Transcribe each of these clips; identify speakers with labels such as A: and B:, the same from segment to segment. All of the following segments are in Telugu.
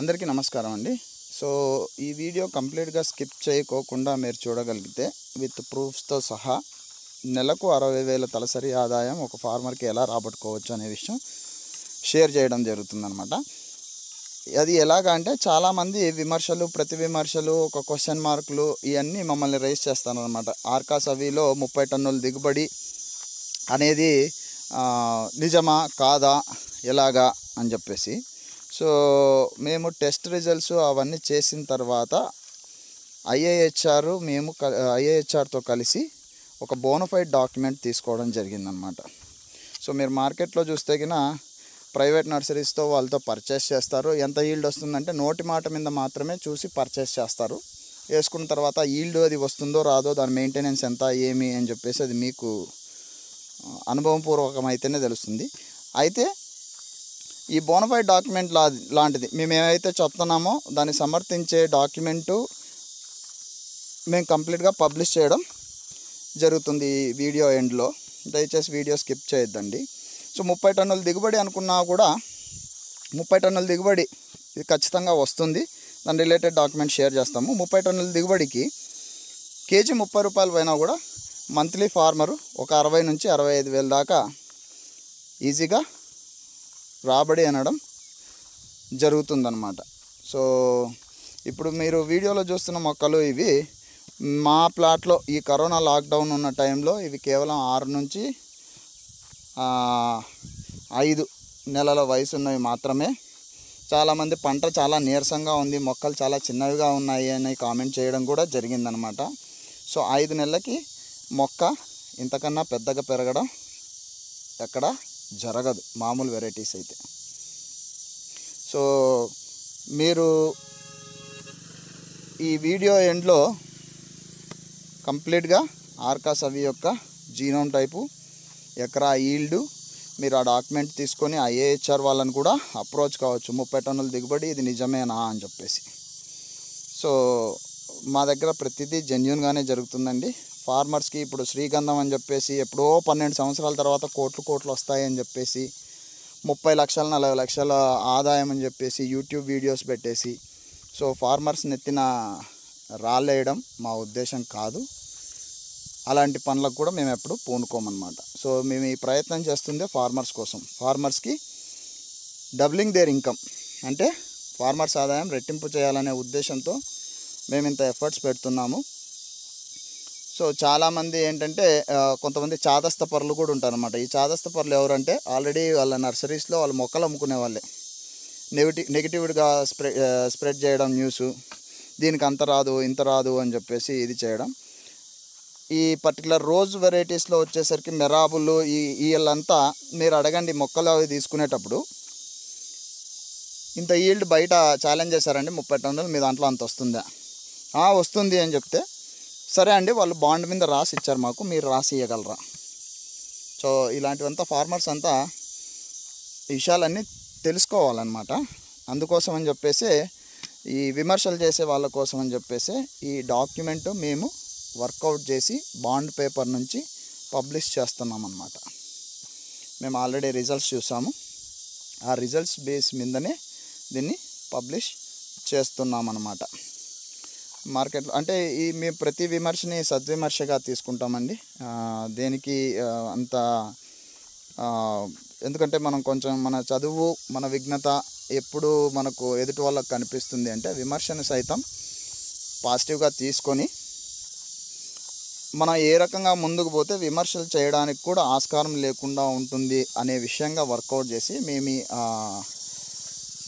A: అందరికీ నమస్కారం అండి. సో ఈ వీడియో కంప్లీట్గా స్కిప్ చేయకోకుండా మీరు చూడగలిగితే విత్ ప్రూఫ్స్తో సహా నెలకు అరవై వేల తలసరి ఆదాయం ఒక ఫార్మర్కి ఎలా రాబట్టుకోవచ్చు అనే విషయం షేర్ చేయడం జరుగుతుందనమాట అది ఎలాగా అంటే చాలామంది విమర్శలు ప్రతి విమర్శలు ఒక క్వశ్చన్ మార్కులు ఇవన్నీ మమ్మల్ని రేస్ చేస్తారనమాట ఆర్కాస్ అవిలో ముప్పై టన్నుల దిగుబడి అనేది నిజమా కాదా ఎలాగా అని చెప్పేసి. సో మేము టెస్ట్ రిజల్ట్స్ అవన్నీ చేసిన తర్వాత ఐఏహెచ్ఆర్ మేము ఐఏహెచ్ఆర్తో కలిసి ఒక బోనఫైడ్ డాక్యుమెంట్ తీసుకోవడం జరిగిందనమాట సో మీరు మార్కెట్లో చూస్తే గిన ప్రైవేట్ నర్సరీస్తో వాళ్ళతో పర్చేస్ చేస్తారు. ఎంత ఈల్డ్ వస్తుందంటే నోటి మాట మీద మాత్రమే చూసి పర్చేస్ చేస్తారు. వేసుకున్న తర్వాత ఈల్డ్ అది వస్తుందో రాదో దాని మెయింటెనెన్స్ ఎంత ఏమి అని చెప్పేసి అది మీకు అనుభవపూర్వకం అనుభవపూర్వకమైతేనే తెలుస్తుంది. అయితే ఈ బోనఫైడ్ డాక్యుమెంట్ లా లాంటిది. మేము ఏమైతే చెప్తున్నామో దాన్ని సమర్థించే డాక్యుమెంటు మేము కంప్లీట్గా పబ్లిష్ చేయడం జరుగుతుంది వీడియో ఎండ్లో దయచేసి వీడియో స్కిప్ చేయొద్దండి. సో ముప్పై టన్నుల దిగుబడి అనుకున్నా కూడా ముప్పై టన్నుల దిగుబడి ఇది ఖచ్చితంగా వస్తుంది. దాని రిలేటెడ్ డాక్యుమెంట్ షేర్ చేస్తాము. ముప్పై టన్నుల దిగుబడికి కేజీ ముప్పై రూపాయలు పైన కూడా మంత్లీ ఫార్మరు ఒక అరవై నుంచి అరవై ఐదు వేల దాకా ఈజీగా రాబడి అనడం జరుగుతుందన్నమాట. సో ఇప్పుడు మీరు వీడియోలో చూస్తున్న మొక్కలు ఇవి మా ప్లాట్లో ఈ కరోనా లాక్డౌన్ ఉన్న టైంలో ఇవి కేవలం ఆరు నుంచి ఐదు నెలల వయసు ఉన్నవి మాత్రమే. చాలామంది పంట చాలా నీరసంగా ఉంది మొక్కలు చాలా చిన్నవిగా ఉన్నాయి అని కామెంట్ చేయడం కూడా జరిగిందనమాట సో ఐదు నెలలకి మొక్క ఇంతకన్నా పెద్దగా పెరగడం ఎక్కడ జరగదు మామూలు వెరైటీస్ అయితే. సో మీరు ఈ వీడియో ఎండ్లో కంప్లీట్గా ఆర్కాస్ అవి యొక్క జీనోమ్ టైపు ఎకరా ఈల్డ్ మీరు ఆ డాక్యుమెంట్ తీసుకొని ఐఏహెచ్ఆర్ వాళ్ళని కూడా అప్రోచ్ కావచ్చు. ముప్పై టన్నుల దిగుబడి ఇది నిజమేనా అని చెప్పేసి. సో మా దగ్గర ప్రతిదీ జెన్యున్గానే జరుగుతుందండి. ఫార్మర్స్కి ఇప్పుడు శ్రీగంధం అని చెప్పేసి ఎప్పుడో పన్నెండు సంవత్సరాల తర్వాత కోట్లు కోట్లు వస్తాయని చెప్పేసి ముప్పై లక్షల నలభై లక్షల ఆదాయం అని చెప్పేసి యూట్యూబ్ వీడియోస్ పెట్టేసి సో ఫార్మర్స్ నెత్తిన రాళ్ళేయడం మా ఉద్దేశం కాదు. అలాంటి పనులకు కూడా మేము ఎప్పుడు పూనుకోమన్నమాట. సో మేము ఈ ప్రయత్నం చేస్తుందే ఫార్మర్స్ కోసం. ఫార్మర్స్కి డబ్లింగ్ దేర్ ఇన్కమ్ అంటే ఫార్మర్స్ ఆదాయం రెట్టింపు చేయాలనే ఉద్దేశంతో మేము ఇంత ఎఫర్ట్స్ పెడుతున్నాము. సో చాలామంది ఏంటంటే కొంతమంది చాదస్త పరులు కూడా ఉంటారనమాట ఈ చాదస్త పరులు ఎవరంటే ఆల్రెడీ వాళ్ళ నర్సరీస్లో వాళ్ళ మొక్కలు అమ్ముకునే వాళ్ళే. నెగిటివ్ నెగిటివ్గా స్ప్రె స్ప్రెడ్ చేయడం న్యూస్ దీనికి అంత రాదు ఇంత రాదు అని చెప్పేసి ఇది చేయడం. ఈ పర్టికులర్ రోజ్ వెరైటీస్లో వచ్చేసరికి మెరాబులు ఈ వీళ్ళంతా మీరు అడగండి మొక్కలు అవి తీసుకునేటప్పుడు. ఇంత ఈల్డ్ బయట ఛాలెంజ్ చేశారండి ముప్పై టన్నులు మీ దాంట్లో అంత వస్తుందా? వస్తుంది అని చెప్తే సరే అండి వాళ్ళు బాండ్ మీద రాసి ఇచ్చారు మాకు మీరు రాసి ఇవ్వగలరా సో ఇలాంటివంతా ఫార్మర్స్ అంతా విషయాలన్నీ తెలుసుకోవాలన్నమాట. అందుకోసం అని చెప్పేసి ఈ విమర్శలు చేసే వాళ్ళ కోసం అని చెప్పేసి ఈ డాక్యుమెంట్ మేము వర్కౌట్ చేసి బాండ్ పేపర్ నుంచి పబ్లిష్ చేస్తున్నాం అన్నమాట మేము ఆల్రెడీ రిజల్ట్స్ చూసాము. ఆ రిజల్ట్స్ బేస్ మీదనే దీన్ని పబ్లిష్ చేస్తున్నాం అన్నమాట మార్కెట్లో అంటే ఈ మేము ప్రతి విమర్శని సద్విమర్శగా తీసుకుంటామండి. దేనికి అంత ఎందుకంటే మనం కొంచెం మన చదువు మన విఘ్నత ఎప్పుడు మనకు ఎదుటి వాళ్ళకి కనిపిస్తుంది అంటే విమర్శను సైతం పాజిటివ్గా తీసుకొని మనం ఏ రకంగా ముందుకు పోతే విమర్శలు చేయడానికి కూడా ఆస్కారం లేకుండా ఉంటుంది అనే విషయంగా వర్కౌట్ చేసి మేము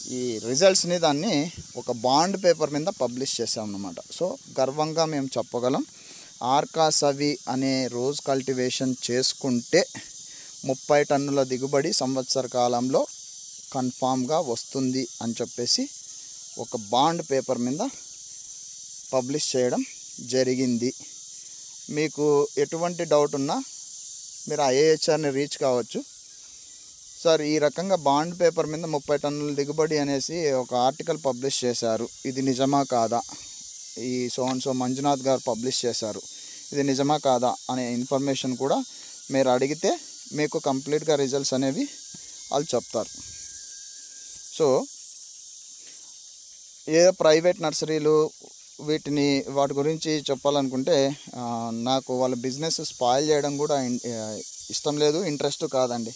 A: ఈ, రిజల్ట్స్ని దాన్ని ఒక బాండ్ పేపర్ మీద పబ్లిష్ చేసామన్నమాట సో గర్వంగా మేము చెప్పగలం ఆర్కా సవి అనే రోజ్ కల్టివేషన్ చేసుకుంటే ముప్పై టన్నుల దిగుబడి సంవత్సర కాలంలో కన్ఫామ్గా వస్తుంది అని చెప్పేసి ఒక బాండ్ పేపర్ మీద పబ్లిష్ చేయడం జరిగింది. మీకు ఎటువంటి డౌట్ ఉన్నా మీరు ఐఏహెచ్ఆర్ని రీచ్ కావచ్చు. సార్ ఈ రకంగా బాండ్ పేపర్ మీద ముప్పై టన్నుల దిగుబడి అనేసి ఒక ఆర్టికల్ పబ్లిష్ చేశారు. ఇది నిజమా కాదా? ఈ సోన్ సో మంజునాథ్ గారు పబ్లిష్ చేశారు. ఇది నిజమా కాదా అనే ఇన్ఫర్మేషన్ కూడా మీరు అడిగితే మీకు కంప్లీట్గా రిజల్ట్స్ అనేవి వాళ్ళు చెప్తారు. సో ఏ ప్రైవేట్ నర్సరీలు వీటిని వాటి గురించి చెప్పాలనుకుంటే నాకు వాళ్ళ బిజినెస్ స్పాయిల్ చేయడం కూడా ఇష్టం లేదు ఇంట్రెస్ట్ కాదండి.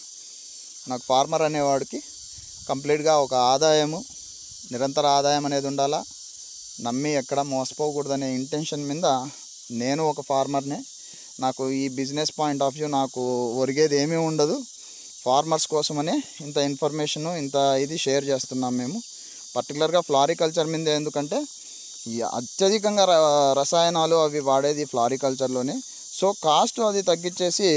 A: నాకు ఫార్మర్ అనేవాడికి కంప్లీట్గా ఒక ఆదాయము నిరంతర ఆదాయం అనేది ఉండాలా? నమ్మి ఎక్కడ మోసపోకూడదనే ఇంటెన్షన్ మీద నేను ఒక ఫార్మర్నే. నాకు ఈ బిజినెస్ పాయింట్ ఆఫ్ వ్యూ నాకు ఒరిగేది ఏమీ ఉండదు. ఫార్మర్స్ కోసమనే ఇంత ఇన్ఫర్మేషను ఇంత ఇది షేర్ చేస్తున్నాం మేము. పర్టికులర్గా ఫ్లారికల్చర్ మీద ఎందుకంటే ఈ అత్యధికంగా రసాయనాలు అవి వాడేది ఫ్లారికల్చర్లోనే. సో కాస్ట్ అది తగ్గించేసి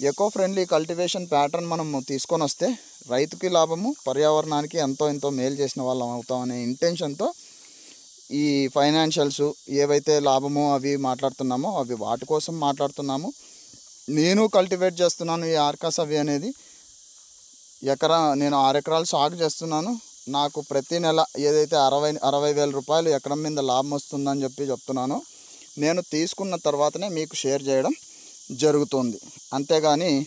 A: ఎకో ఫ్రెండ్లీ కల్టివేషన్ ప్యాటర్న్ మనం తీసుకొని వస్తే రైతుకి లాభము పర్యావరణానికి ఎంతో ఎంతో మేలు చేసిన వాళ్ళం అవుతామనే ఇంటెన్షన్తో ఈ ఫైనాన్షియల్స్ ఏవైతే లాభమో అవి మాట్లాడుతున్నామో అవి వాటి కోసం మాట్లాడుతున్నాము. నేను కల్టివేట్ చేస్తున్నాను ఈ ఆర్కాస్ అవి అనేది. ఎకరా నేను ఆరు ఎకరాలు సాగు చేస్తున్నాను. నాకు ప్రతి నెల ఏదైతే అరవై అరవై వేల రూపాయలు ఎకరం మీద లాభం వస్తుందని చెప్పి చెప్తున్నానో నేను తీసుకున్న తర్వాతనే మీకు షేర్ చేయడం జరుగుతుంది. అంతేగాని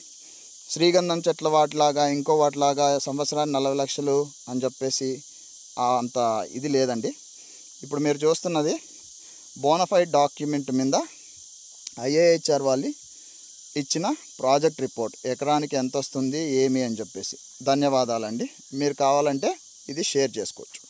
A: శ్రీగంధం చెట్ల వాటిలాగా ఇంకో వాటిలాగా సంవత్సరానికి నలభై లక్షలు అని చెప్పేసి అంత ఇది లేదండి. ఇప్పుడు మీరు చూస్తున్నది బోనఫైడ్ డాక్యుమెంట్ మీద ఐఏహెచ్ఆర్ వాళ్ళు ఇచ్చిన ప్రాజెక్ట్ రిపోర్ట్. ఎకరానికి ఎంత వస్తుంది ఏమి అని చెప్పేసి. ధన్యవాదాలండి. మీరు కావాలంటే ఇది షేర్ చేసుకోవచ్చు.